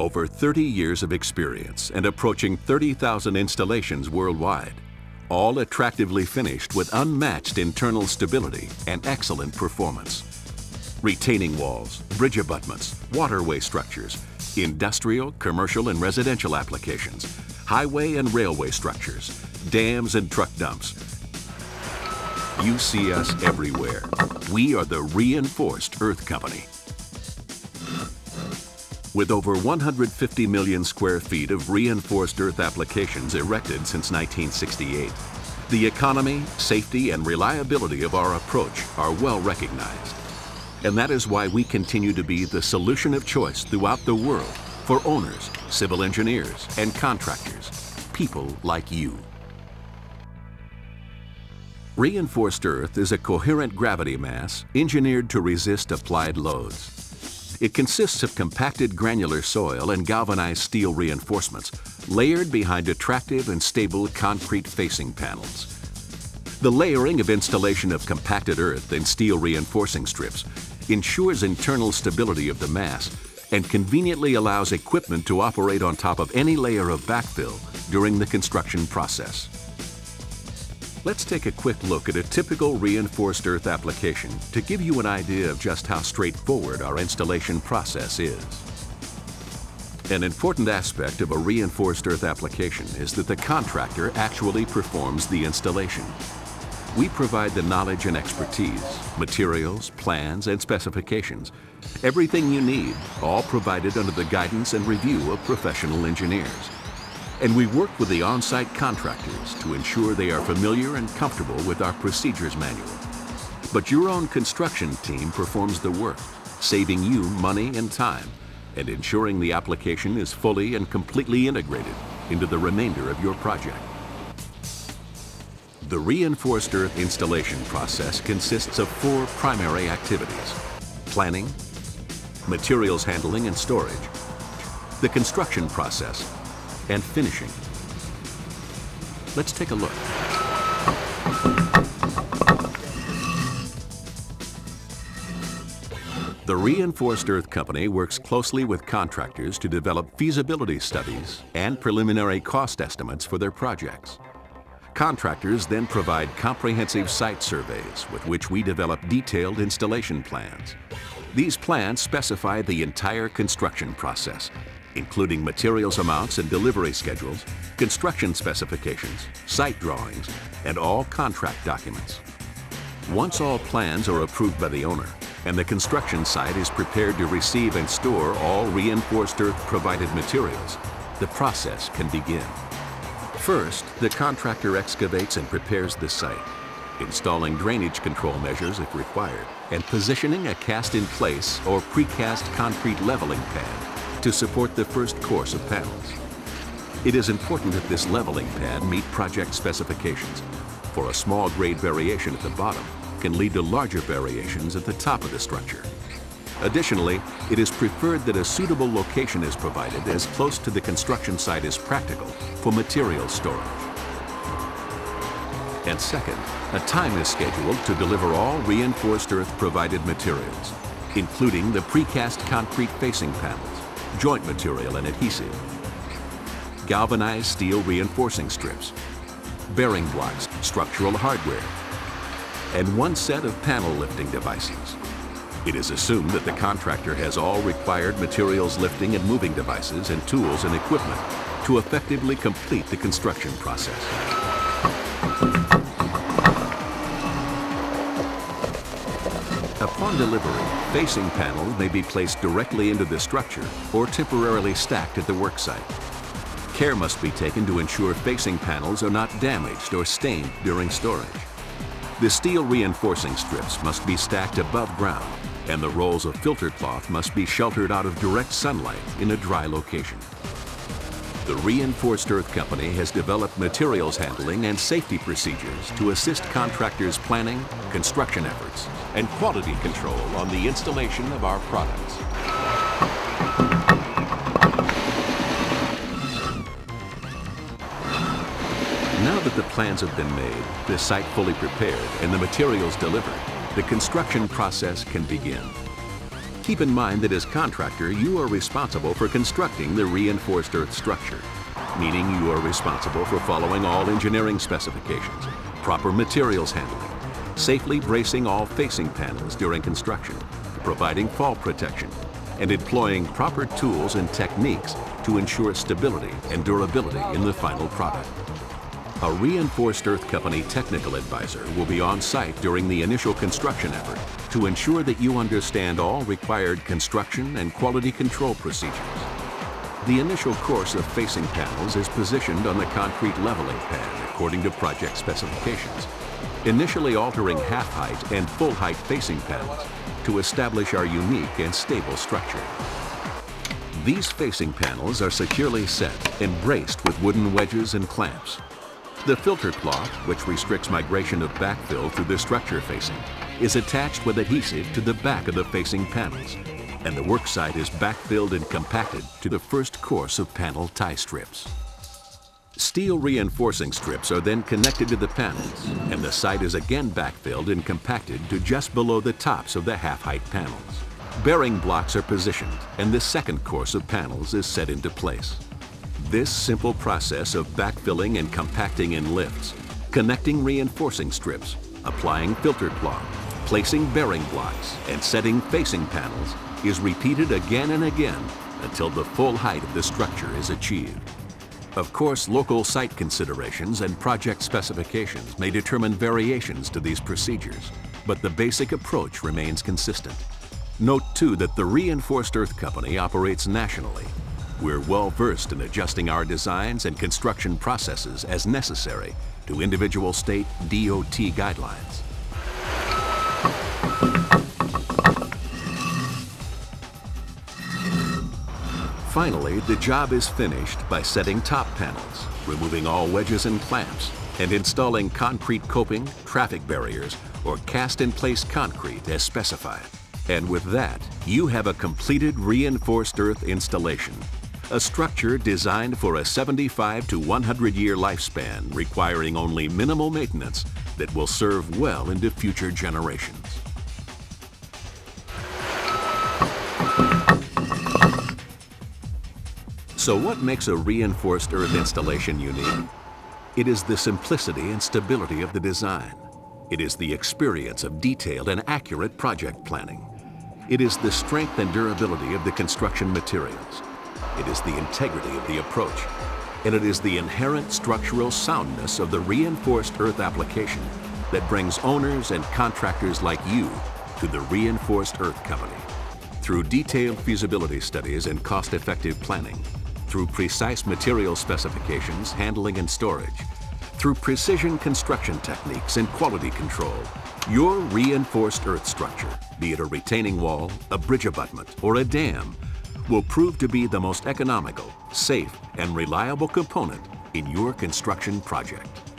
Over 30 years of experience and approaching 30,000 installations worldwide, all attractively finished with unmatched internal stability and excellent performance. Retaining walls, bridge abutments, waterway structures, industrial, commercial, and residential applications, highway and railway structures, dams and truck dumps. You see us everywhere. We are the Reinforced Earth Company. With over 150 million square feet of reinforced earth applications erected since 1968, the economy, safety, and reliability of our approach are well recognized. And that is why we continue to be the solution of choice throughout the world for owners, civil engineers, and contractors, people like you. Reinforced earth is a coherent gravity mass engineered to resist applied loads. It consists of compacted granular soil and galvanized steel reinforcements layered behind attractive and stable concrete facing panels. The layering of installation of compacted earth and steel reinforcing strips ensures internal stability of the mass and conveniently allows equipment to operate on top of any layer of backfill during the construction process. Let's take a quick look at a typical reinforced earth application to give you an idea of just how straightforward our installation process is. An important aspect of a reinforced earth application is that the contractor actually performs the installation. We provide the knowledge and expertise, materials, plans, and specifications. Everything you need, all provided under the guidance and review of professional engineers. And we work with the on-site contractors to ensure they are familiar and comfortable with our procedures manual. But your own construction team performs the work, saving you money and time, and ensuring the application is fully and completely integrated into the remainder of your project. The reinforced earth installation process consists of four primary activities. Planning, materials handling and storage, the construction process, and finishing. Let's take a look. The Reinforced Earth Company works closely with contractors to develop feasibility studies and preliminary cost estimates for their projects. Contractors then provide comprehensive site surveys with which we develop detailed installation plans. These plans specify the entire construction process, including materials amounts and delivery schedules, construction specifications, site drawings, and all contract documents. Once all plans are approved by the owner and the construction site is prepared to receive and store all reinforced earth provided materials, the process can begin. First, the contractor excavates and prepares the site, installing drainage control measures if required, and positioning a cast-in-place or precast concrete leveling pad to support the first course of panels. It is important that this leveling pad meet project specifications, for a small grade variation at the bottom can lead to larger variations at the top of the structure. Additionally, it is preferred that a suitable location is provided as close to the construction site as practical for material storage. And second, a time is scheduled to deliver all reinforced earth provided materials, including the precast concrete facing panels, joint material and adhesive, galvanized steel reinforcing strips, bearing blocks, structural hardware, and one set of panel lifting devices. It is assumed that the contractor has all required materials lifting and moving devices and tools and equipment to effectively complete the construction process. Upon delivery, facing panels may be placed directly into the structure or temporarily stacked at the worksite. Care must be taken to ensure facing panels are not damaged or stained during storage. The steel reinforcing strips must be stacked above ground and the rolls of filter cloth must be sheltered out of direct sunlight in a dry location. The Reinforced Earth Company has developed materials handling and safety procedures to assist contractors' planning, construction efforts, and quality control on the installation of our products. Now that the plans have been made, the site fully prepared, and the materials delivered, the construction process can begin. Keep in mind that as contractor, you are responsible for constructing the reinforced earth structure, meaning you are responsible for following all engineering specifications, proper materials handling, safely bracing all facing panels during construction, providing fall protection, and employing proper tools and techniques to ensure stability and durability in the final product. A Reinforced Earth Company technical advisor will be on site during the initial construction effort to ensure that you understand all required construction and quality control procedures. The initial course of facing panels is positioned on the concrete leveling pad according to project specifications, initially altering half-height and full-height facing panels to establish our unique and stable structure. These facing panels are securely set and braced with wooden wedges and clamps. The filter cloth, which restricts migration of backfill through the structure facing, is attached with adhesive to the back of the facing panels, and the worksite is backfilled and compacted to the first course of panel tie strips. Steel reinforcing strips are then connected to the panels, and the site is again backfilled and compacted to just below the tops of the half-height panels. Bearing blocks are positioned, and the second course of panels is set into place. This simple process of backfilling and compacting in lifts, connecting reinforcing strips, applying filter cloth, placing bearing blocks, and setting facing panels is repeated again and again until the full height of the structure is achieved. Of course, local site considerations and project specifications may determine variations to these procedures, but the basic approach remains consistent. Note too that the Reinforced Earth Company operates nationally we're well versed in adjusting our designs and construction processes as necessary to individual state DOT guidelines. Finally, the job is finished by setting top panels, removing all wedges and clamps, and installing concrete coping, traffic barriers, or cast-in-place concrete as specified. And with that, you have a completed reinforced earth installation a structure designed for a 75 to 100 year lifespan requiring only minimal maintenance that will serve well into future generations. So what makes a reinforced earth installation unique? It is the simplicity and stability of the design. It is the experience of detailed and accurate project planning. It is the strength and durability of the construction materials. It is the integrity of the approach, and it is the inherent structural soundness of the reinforced earth application that brings owners and contractors like you to the Reinforced Earth Company. Through detailed feasibility studies and cost-effective planning, through precise material specifications, handling and storage, through precision construction techniques and quality control, your reinforced earth structure, be it a retaining wall, a bridge abutment, or a dam, will prove to be the most economical, safe, and reliable component in your construction project.